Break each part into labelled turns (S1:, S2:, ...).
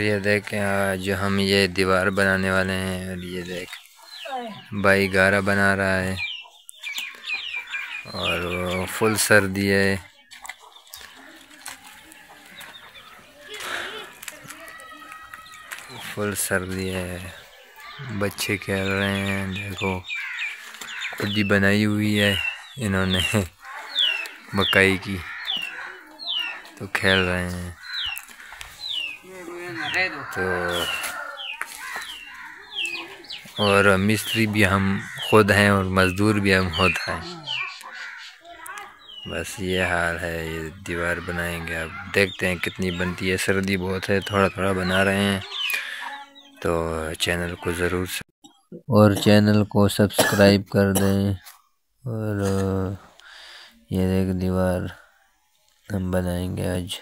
S1: ये देख आज हम ये दीवार बनाने वाले हैं और ये देख भाई गारा बना रहा है और फुल सर्दी है। फुल सर्दी है। बच्चे खेल रहे हैं, देखो। खुद बनाई हुई है इन्होंने मकाई की। तो खेल रहे हैं। तो और मिस्त्री भी हम खुद हैं और मज़दूर भी हम खुद हैं। बस ये हाल है, ये दीवार बनाएँगे। अब देखते हैं कितनी बनती है। सर्दी बहुत है थोड़ा थोड़ा बना रहे हैं तो चैनल को ज़रूर और चैनल को सब्सक्राइब कर दें। और ये देख दीवार हम बनाएँगे आज।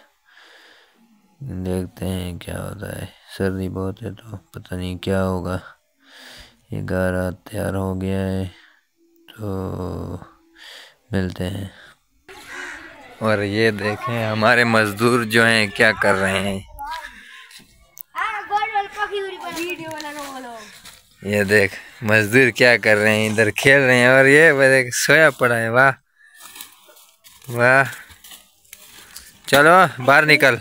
S1: देखते हैं क्या होता है। सर्दी बहुत है तो पता नहीं क्या होगा। ये गारा तैयार हो गया है तो मिलते हैं। और ये देखें, हमारे मजदूर जो हैं, क्या कर रहे हैं। ये देख, मजदूर क्या कर रहे हैं, इधर खेल रहे हैं, और ये देख सोया पड़ा है, वाह। वाह। चलो, बाहर निकल।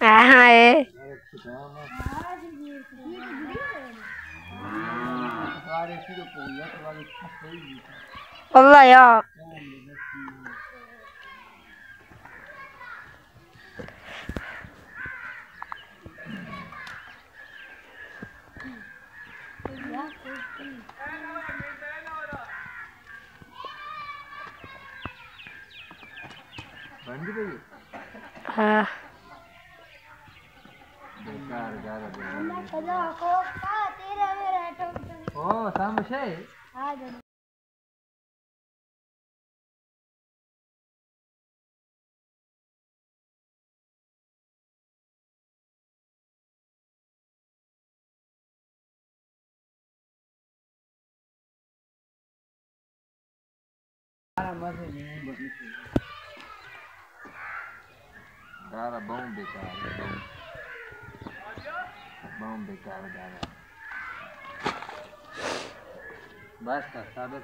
S1: Ah, é. Vallahi ya. Bence de iyi. Ha. हाँ ओ सामने गारा बहुत बेकार है बहुत बहुत बेकार गारा बस का साबित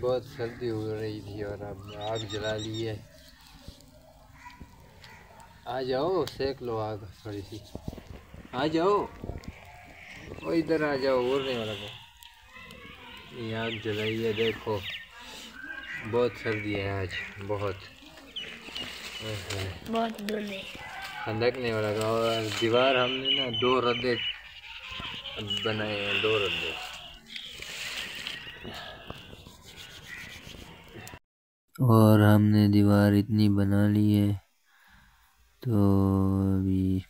S1: बहुत सर्दी हो रही थी और अब आग जला ली है। आ जाओ सेक लो आग थोड़ी सी। आ जाओ। वो इधर आ जाओ उड़ने वाला को। ये आग जलाई है देखो। बहुत सर्दी है आज बहुत।
S2: बहुत दूर
S1: खंदकने वाला था और दीवार हमने ना दो रद्दे बनाए हैं, दो रद्दे। और हमने दीवार इतनी बना ली है तो अभी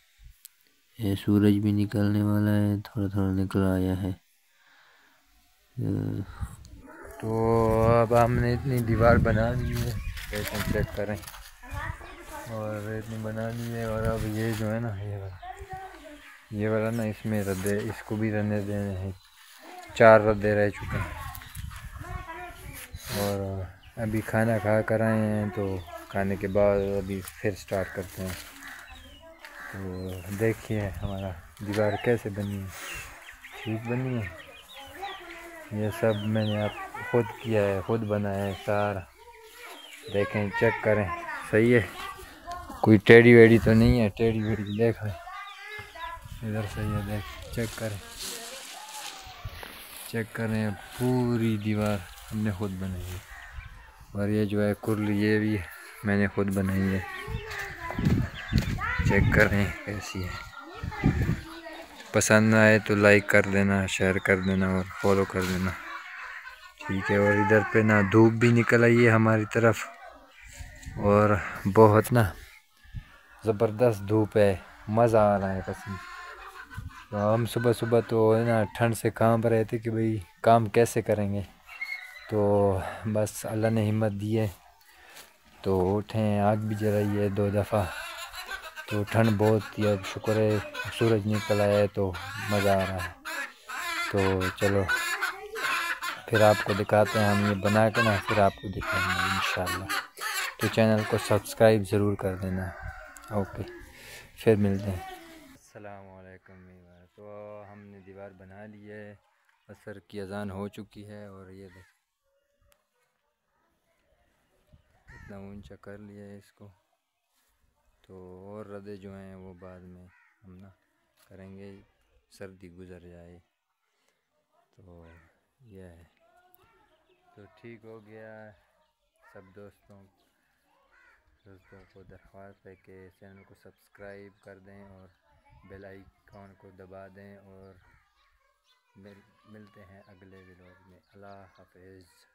S1: ये सूरज भी निकलने वाला है थोड़ा थोड़ा निकल आया है। तो अब हमने इतनी दीवार बना ली है, कैसे चेक करें? और इतनी बना ली है और अब ये जो है ना, ये वाला। ये वाला ना इसमें रद्दे, इसको भी रहने देने हैं। चार रद्दे रह चुके हैं। और अभी खाना खा कर आए हैं तो खाने के बाद अभी फिर स्टार्ट करते हैं। तो देखिए हमारा दीवार कैसे बनी है। ठीक बनी है? ये सब मैंने आप खुद किया है, खुद बनाया है सारा। देखें चेक करें। सही है? कोई टेढ़ी वेढ़ी तो नहीं है, टेढ़ी वेढ़ी देख रहे इधर से ये देख चेक करें। चेक करें पूरी दीवार हमने खुद बनाई है। और ये जो है कुर्ल, ये भी मैंने खुद बनाई है। चेक करें कैसी है। पसंद आए तो लाइक कर देना शेयर कर देना और फॉलो कर देना। ठीक है, और इधर पे ना धूप भी निकल आई है हमारी तरफ़। और बहुत ना ज़बरदस्त धूप है, मज़ा आ रहा है कसम तो हम सुबह सुबह तो है ना, ठंड से काम रहे थे कि भाई, काम कैसे करेंगे? तो बस अल्लाह ने हिम्मत दी है। तो उठें आग भी जलाई है दो दफ़ा। तो ठंड बहुत थी अब शुक्र है, सूरज निकल आया है तो मज़ा आ रहा है। तो चलो, फिर आपको दिखाते हैं, हम ये बना के ना, फिर आपको दिखाएँगे इन तो चैनल को सब्सक्राइब ज़रूर कर देना। ओके, फिर मिलते हैं। असलकम तो हमने दीवार बना ली है, असर की अजान हो चुकी है और ये देख। इतना ऊँचा कर लिया है इसको। तो और रदे जो हैं वो बाद में हम ना करेंगे, सर्दी गुज़र जाए। तो यह है। तो ठीक हो गया सब दोस्तों। दोस्तों को दरख्वास्त है कि चैनल को सब्सक्राइब कर दें और बेल आइकॉन को दबा दें और मिल, मिलते हैं अगले व्लॉग में। अल्लाह हाफिज़।